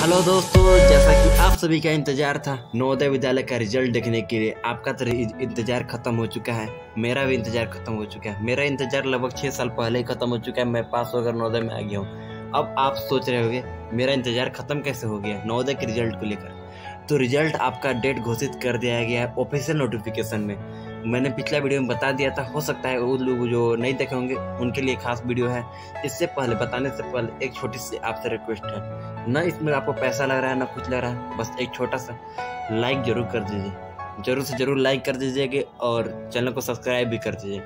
Hello दोस्तों, जैसा कि आप सभी का इंतज़ार था, नवोदय विद्यालय का रिज़ल्ट देखने के लिए आपका तो इंतज़ार खत्म हो चुका है। मेरा भी इंतज़ार खत्म हो चुका है। मेरा इंतज़ार लगभग छः साल पहले ही खत्म हो चुका है। मैं पास होकर नवोदय में आ गया हूँ। अब आप सोच रहे होंगे, मेरा इंतज़ार खत्म कैसे हो गया नवोदय के रिज़ल्ट को लेकर? तो रिज़ल्ट आपका डेट घोषित कर दिया गया है ऑफिशियल नोटिफिकेशन में। मैंने पिछला वीडियो में बता दिया था, हो सकता है वो लोग जो नहीं देखे होंगे, उनके लिए खास वीडियो है। इससे पहले, बताने से पहले, एक छोटी सी आपसे रिक्वेस्ट है। ना इसमें आपको पैसा लग रहा है, ना कुछ लग रहा है, बस एक छोटा सा लाइक ज़रूर कर दीजिए। ज़रूर से ज़रूर लाइक कर दीजिएगा और चैनल को सब्सक्राइब भी कर दीजिए।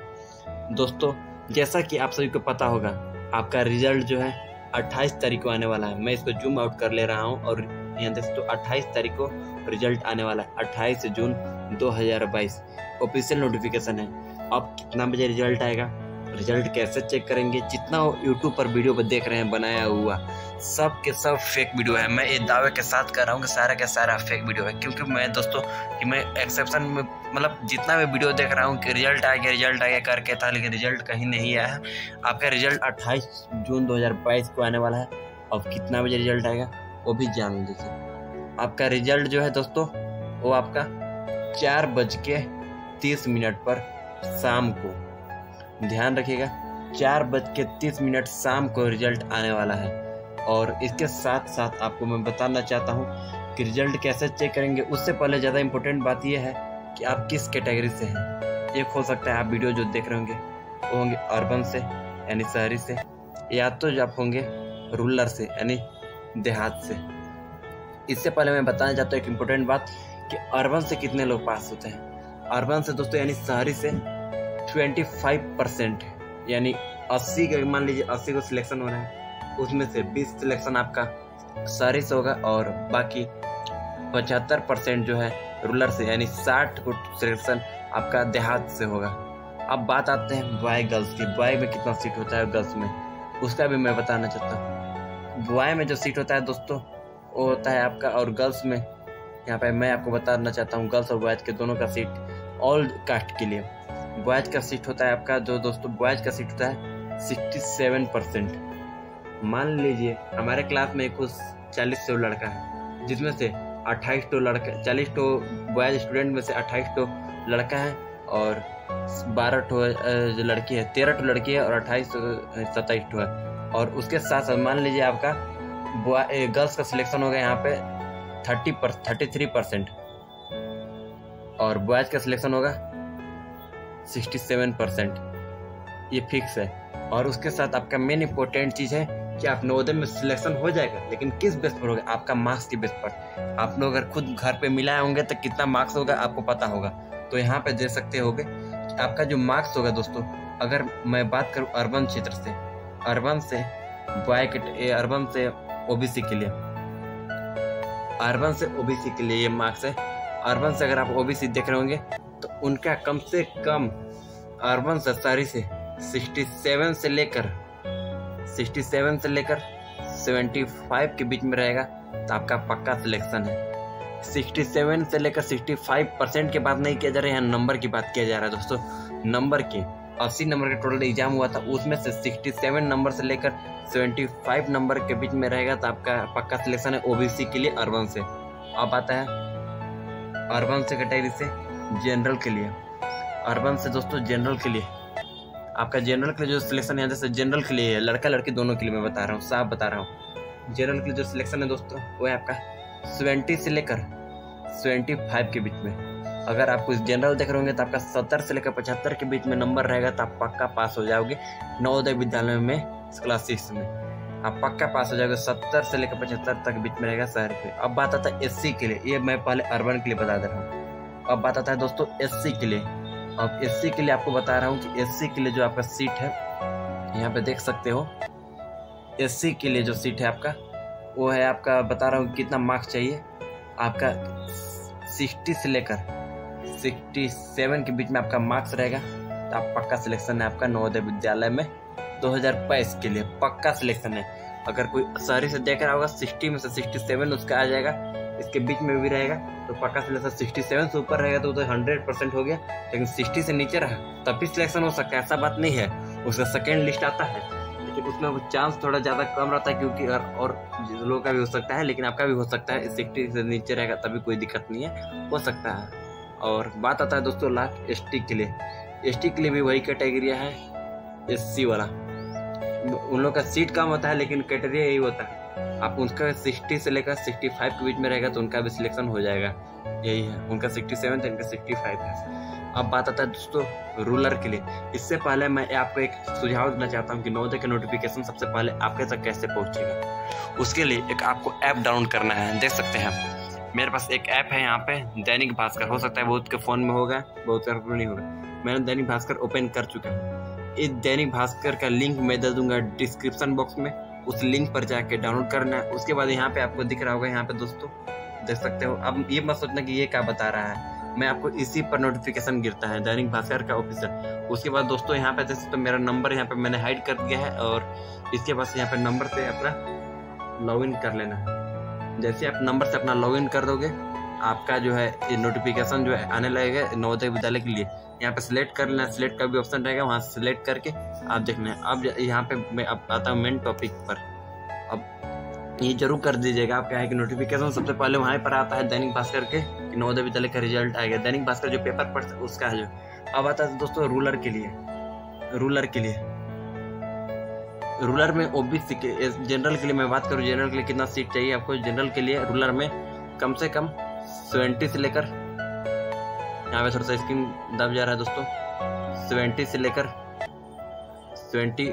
दोस्तों, जैसा कि आप सभी को पता होगा, आपका रिज़ल्ट जो है 28 तारीख को आने वाला है। मैं इसको जूम आउट कर ले रहा हूँ और यहाँ तो 28 तारीख को रिज़ल्ट आने वाला है 28 जून 2022 ऑफिशियल नोटिफिकेशन है। अब कितना बजे रिज़ल्ट आएगा? रिज़ल्ट कैसे चेक करेंगे? जितना यूट्यूब पर वीडियो पर देख रहे हैं, बनाया हुआ। सब के सब फेक वीडियो है। मैं ये दावे के साथ कर रहा हूँ कि सारा का सारा फेक वीडियो है, क्योंकि मैं दोस्तों, कि मैं एक्सेप्शन में मतलब जितना भी वीडियो देख रहा हूँ कि रिज़ल्ट आ गया रिज़ल्ट आ गया करके था, लेकिन रिज़ल्ट कहीं नहीं आया आपका रिज़ल्ट 28 जून 2022 को आने वाला है। अब कितना बजे रिज़ल्ट आएगा? वो भी जान लीजिए। आपका रिज़ल्ट जो है दोस्तों, वो आपका चार बज के तीस मिनट पर शाम को। ध्यान रखिएगा, चार बज के तीस मिनट शाम को रिज़ल्ट आने वाला है। और इसके साथ साथ आपको मैं बताना चाहता हूँ कि रिज़ल्ट कैसे चेक करेंगे, उससे पहले ज़्यादा इम्पोर्टेंट बात यह है कि आप किस कैटेगरी से हैं। एक हो सकता है आप वीडियो जो देख रहे होंगे, वो होंगे अर्बन से, यानी शहरी से, या तो आप होंगे रूरल से, यानी देहात से। इससे पहले मैं बताना चाहता हूँ एक इम्पोर्टेंट बात कि अर्बन से कितने लोग पास होते हैं? अर्बन से दोस्तों, यानी शहरी से 25 परसेंट यानी 80 का, मान लीजिए 80 को सिलेक्शन हो रहा है, उसमें से 20 सिलेक्शन आपका शहरी से होगा और बाकी 75 परसेंट जो है रूरल से, यानी 60 को सिलेक्शन आपका देहात से होगा। अब बात आते हैं बॉय गर्ल्स की। बॉय में कितना सीट होता है गर्ल्स में? उसका भी मैं बताना चाहता हूँ। बॉय में जो सीट होता है दोस्तों वो होता है आपका और गर्ल्स में। यहाँ पे मैं आपको बताना चाहता हूँ, गर्ल्स और बॉयज़ के दोनों का सीट ऑल कास्ट के लिए। बॉयज़ का सीट होता है आपका, जो दोस्तों बॉयज़ का सीट होता है सिक्सटी सेवन परसेंट मान लीजिए, हमारे क्लास में कुछ चालीस सौ लड़का है, जिसमें से अट्ठाईस टो लड़का, चालीस टो बॉयज़ स्टूडेंट में से अट्ठाईस टो लड़का है और बारह टो लड़की है, तेरह टो लड़की है और अट्ठाईस सत्ताईस टो है। और उसके साथ साथ मान लीजिए आपका गर्ल्स का सिलेक्शन होगा यहाँ पे थर्टी पर थर्टी थ्री परसेंट और बॉयज़ का सिलेक्शन होगा सिक्सटी सेवन परसेंट ये फिक्स है। और उसके साथ आपका मेन इंपॉर्टेंट चीज़ है कि आप नवोदय में सिलेक्शन हो जाएगा, लेकिन किस बेस पर होगा? आपका मार्क्स के बेस पर। आप लोग अगर खुद घर पे मिलाए होंगे तो कितना मार्क्स होगा आपको पता होगा। तो यहाँ पे दे सकते होगे कि आपका जो मार्क्स होगा दोस्तों, अगर मैं बात करूँ अर्बन क्षेत्र से अर्बन से बॉय अर्बन से ओबीसी के लिए। अर्बन से ओबीसी के लिए ये मार्क्स है। अर्बन से अगर आप ओबीसी देख रहे होंगे तो उनका कम से कम अर्बन से शहरी से 67 से लेकर 67 से लेकर 75 के बीच में रहेगा तो आपका पक्का सिलेक्शन है। 67 से लेकर 65 परसेंट की बात नहीं किया जा रहा है, यहाँ नंबर की बात किया जा रहा है दोस्तों। नंबर की 80 नंबर का टोटल एग्ज़ाम हुआ था, उसमें से 67 नंबर से लेकर 75 नंबर के बीच में रहेगा तो आपका पक्का सिलेक्शन है ओबीसी के लिए अर्बन से। अब आता है अर्बन से कैटेगरी से जनरल के लिए। अर्बन से दोस्तों जनरल के लिए। आपका जनरल के लिए जो सिलेक्शन है, जैसे जनरल के लिए लड़का लड़की दोनों के लिए मैं बता रहा हूँ, साफ़ बता रहा हूँ। जनरल के लिए जो सिलेक्शन है दोस्तों, वो है आपका सेवेंटी से लेकर सेवेंटी फाइव के बीच में। अगर आप कुछ जनरल देख रहे होंगे तो आपका सत्तर से लेकर पचहत्तर के बीच में नंबर रहेगा तो आप पक्का पास हो जाओगे नवोदय विद्यालय में क्लास सिक्स में। आप पक्का पास हो जाओगे, सत्तर से लेकर पचहत्तर तक बीच में रहेगा शहर के अब बात आता है एस के लिए। ये मैं पहले अर्बन के लिए बता दे रहा हूँ। अब बात आता है दोस्तों एससी के लिए। अब एससी के लिए आपको बता रहा हूँ कि एससी के लिए जो आपका सीट है, यहाँ पे देख सकते हो। एससी के लिए जो सीट है आपका, वो है आपका, बता रहा हूँ कितना मार्क्स चाहिए। आपका सिक्सटी से लेकर सिक्सटी सेवन के बीच में आपका मार्क्स रहेगा। तो आप पक्का सिलेक्शन है आपका नवोदय विद्यालय में। 2022 के लिए पक्का सिलेक्शन है। अगर कोई शहरी से देख रहा होगा 60 में से 67 उसका आ जाएगा इसके बीच में भी रहेगा तो पक्का सिलेक्शन 67 से ऊपर रहेगा तो उधर हंड्रेड परसेंट हो गया। लेकिन 60 से नीचे रहा तब भी सिलेक्शन हो सकता है ऐसा बात नहीं है। उसका सेकेंड लिस्ट आता है लेकिन उसमें वो चांस थोड़ा ज़्यादा कम रहता है क्योंकि और, और लोगों का भी हो सकता है लेकिन आपका भी हो सकता है सिक्सटी से नीचे रहेगा तभी कोई दिक्कत नहीं है हो सकता है। और बात आता है दोस्तों लास्ट एसटी के लिए। एसटी के लिए भी वही कैटेगरिया है एससी वाला। उन लोग का सीट कम होता है, लेकिन कैटेगरिया यही होता है। आप उनका सिक्सटी से लेकर सिक्सटी फाइव के बीच में रहेगा तो उनका भी सिलेक्शन हो जाएगा। यही है। उनका सिक्सटी सेवन था इनका सिक्सटी फाइव है। अब बात आता है दोस्तों रूलर के लिए। इससे पहले मैं आपको एक सुझाव देना चाहता हूँ कि नवोदय का नोटिफिकेशन सबसे पहले आपके तक कैसे पहुँचेगा। उसके लिए एक आपको ऐप डाउनलोड करना है, देख सकते हैं मेरे पास एक ऐप है यहाँ पे, दैनिक भास्कर। हो सकता है बहुत के फ़ोन में होगा, बहुत के नहीं होगा। मैंने दैनिक भास्कर ओपन कर चुका हूँ। इस दैनिक भास्कर का लिंक मैं दे दूँगा डिस्क्रिप्शन बॉक्स में। उस लिंक पर जाके डाउनलोड करना है। उसके बाद यहाँ पे आपको दिख रहा होगा, यहाँ पे दोस्तों, देख सकते हो। अब ये मत सोचना कि ये क्या बता रहा है। मैं आपको इसी पर नोटिफिकेशन गिरता है, दैनिक भास्कर का ऑफिसर उसके बाद दोस्तों, यहाँ पे देख सकते हो मेरा नंबर यहाँ पे मैंने हाइड कर दिया है और इसके बाद यहाँ पे नंबर से अपना लॉग कर लेना। है जैसे आप नंबर से अपना लॉग कर दोगे आपका जो है नोटिफिकेशन जो है, आने लगेगा नवोदय विद्यालय के लिए। यहाँ पे सिलेक्ट कर लेना सिलेक्ट का भी ऑप्शन रहेगा, वहाँ सिलेक्ट करके आप देखना है अब यहाँ पे मैं अब आता हूँ मेन टॉपिक पर। अब ये ज़रूर कर दीजिएगा आप क्या है कि नोटिफिकेशन सबसे पहले वहाँ पर आता है दैनिक भास्कर के नवोदय विद्यालय का रिज़ल्ट आएगा। दैनिक भास्कर जो पेपर पढ़ता है उसका है जो। अब आता है दोस्तों रूलर के लिए। रूलर के लिए। रूलर में ओबीसी के जनरल के लिए मैं बात करूँ जनरल के लिए कितना सीट चाहिए आपको? जनरल के लिए रूलर में कम से कम सेवेंटी से लेकर, यहाँ पे थोड़ा सा स्क्रीन दब जा रहा है दोस्तों, सेवेंटी से लेकर सेवेंटी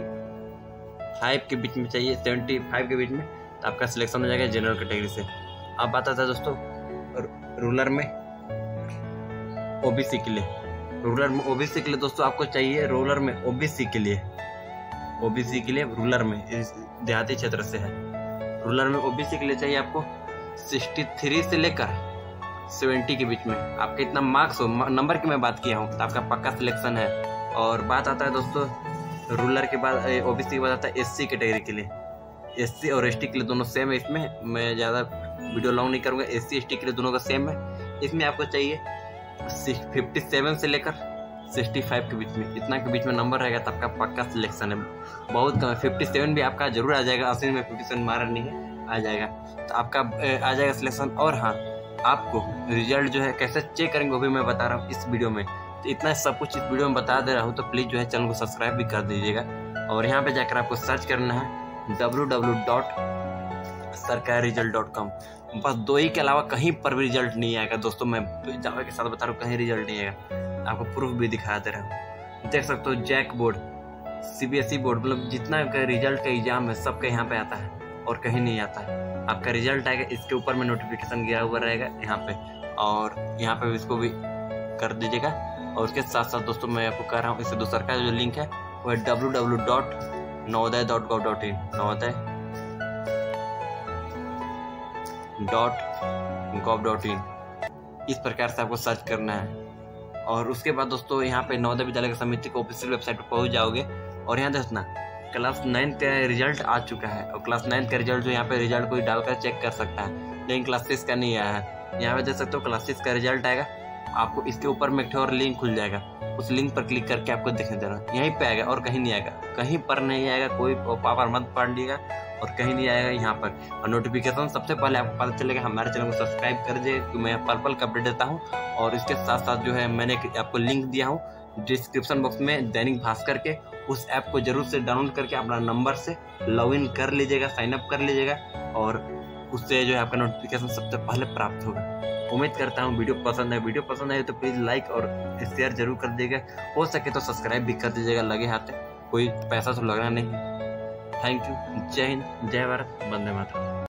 फाइव के बीच में चाहिए, सेवेंटी फाइव के बीच में तो आपका सिलेक्शन हो जाएगा जनरल कैटेगरी से। अब बात आता है दोस्तों रूलर में ओबीसी के लिए। रूलर में ओबीसी के लिए दोस्तों आपको चाहिए रूलर में ओबीसी के लिए। ओबीसी के लिए रूलर में देहाती क्षेत्र से है। रूलर में ओबीसी के लिए चाहिए आपको सिक्सटी थ्री से लेकर सेवेंटी के बीच में। आपके इतना मार्क्स हो नंबर की मैं बात किया हूँ तो आपका पक्का सिलेक्शन है। और बात आता है दोस्तों रूलर के बाद ओबीसी के बाद आता है एससी कैटेगरी के लिए। एससी और एसटी के लिए दोनों सेम है इसमें। मैं ज़्यादा वीडियो लॉन्ग नहीं करूँगा। एस सी के लिए दोनों का सेम है। इसमें आपको चाहिए फिफ्टी सेवन से लेकर सिक्सटी फाइव के बीच में। इतना के बीच में नंबर रहेगा तो आपका पक्का सिलेक्शन है। बहुत कम है। फिफ्टी सेवन भी आपका ज़रूर आ जाएगा। अस्सी में फिफ्टी सेवन मारा नहीं है, आ जाएगा। तो आपका आ जाएगा सिलेक्शन और हाँ आपको रिज़ल्ट जो है कैसे चेक करेंगे वो भी मैं बता रहा हूँ इस वीडियो में। तो इतना सब कुछ इस वीडियो में बता दे रहा हूँ तो प्लीज़ जो है चैनल को सब्सक्राइब भी कर दीजिएगा। और यहाँ पे जाकर आपको सर्च करना है W W dot Sarkari result dot com बस दो ही के अलावा कहीं पर भी रिज़ल्ट नहीं आएगा। दोस्तों, मैं दावे के साथ बता रहा हूँ, कहीं रिज़ल्ट नहीं आएगा। आपको प्रूफ भी दिखा दे रहा हूँ। देख सकते हो जैक बोर्ड सीबीएसई बोर्ड मतलब जितना रिज़ल्ट का एग्ज़ाम है, सबका यहाँ पे आता है और कहीं नहीं आता है। आपका रिज़ल्ट आएगा, इसके ऊपर में नोटिफिकेशन गया हुआ रहेगा यहाँ पे। और यहाँ पे इसको भी कर दीजिएगा। और उसके साथ साथ दोस्तों, मैं आपको कह रहा हूँ, इससे दूसरा का जो लिंक है, वो है W W dot Navodaya dot gov dot in Navodaya dot gov dot in इस प्रकार से आपको सर्च करना है। और उसके बाद दोस्तों, यहाँ पे नवोदय विद्यालय समिति को ऑफिशियल वेबसाइट पर पहुँच जाओगे। और यहाँ देखना क्लास नाइन्थ का रिज़ल्ट आ चुका है और क्लास नाइन्थ का रिज़ल्ट जो यहाँ पे रिज़ल्ट कोई डालकर चेक कर सकता है। लेकिन क्लास सिक्स का नहीं आया है। यहाँ पे देख सकते हो क्लास सिक्स का रिज़ल्ट आएगा। आपको इसके ऊपर में एक और लिंक खुल जाएगा। उस लिंक पर क्लिक करके आपको देखने देना यहीं पे आएगा और कहीं नहीं आएगा। कहीं पर नहीं आएगा, कोई पावर मत पढ़ लिएगा और कहीं नहीं आएगा यहाँ पर। और नोटिफिकेशन सबसे पहले आपको पता चलेगा, हमारे चैनल को सब्सक्राइब कर दीजिए। मैं पर्पल का देता हूँ और इसके साथ साथ जो है मैंने आपको लिंक दिया हूँ। डिस्क्रिप्शन बॉक्स में दैनिक भास्कर के उस ऐप को ज़रूर से डाउनलोड करके अपना नंबर से लॉगिन कर लीजिएगा, साइन अप कर लीजिएगा और उससे जो है आपका नोटिफिकेशन सबसे पहले प्राप्त होगा। उम्मीद करता हूँ वीडियो पसंद है वीडियो पसंद आए तो प्लीज़ लाइक और शेयर ज़रूर कर दीजिएगा। हो सके तो सब्सक्राइब भी कर दीजिएगा लगे हाथ। कोई पैसा तो लगना नहीं। थैंक यू जय हिंद, जय भारत, वंदे मातरम।